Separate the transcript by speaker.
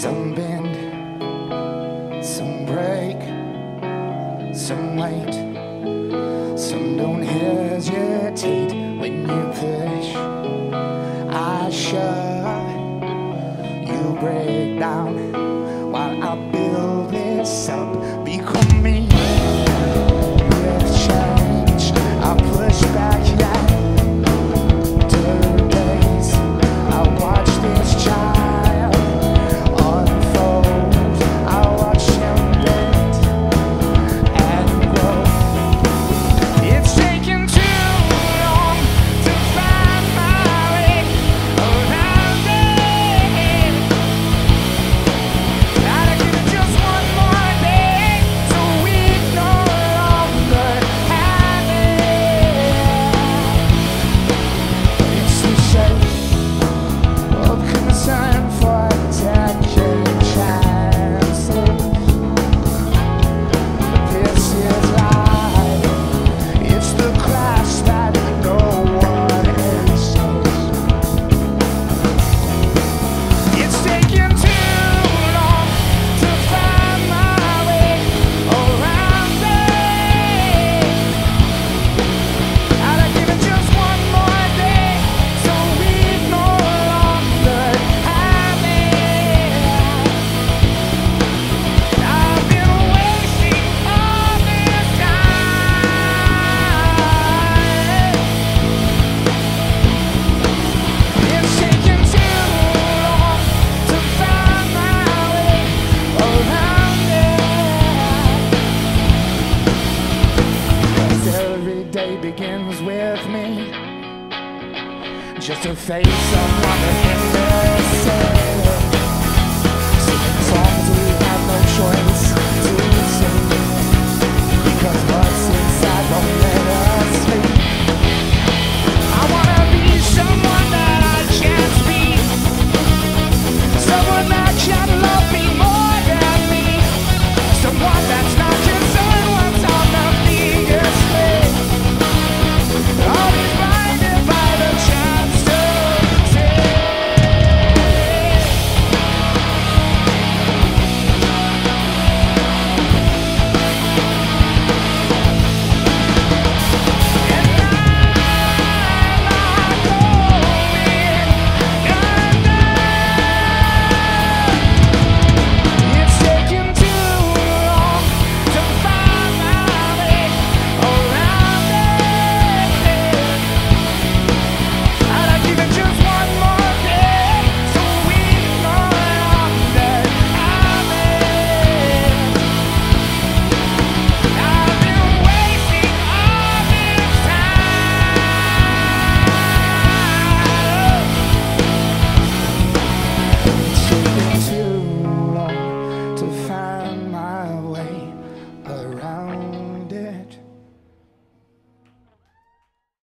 Speaker 1: Some bend, some break, some wait, some don't hesitate when you push. I shove, you break down while I build this up. with me. Just to face someone innocent Singing we have no choice to inside let us I wanna be someone that I can't be. Someone that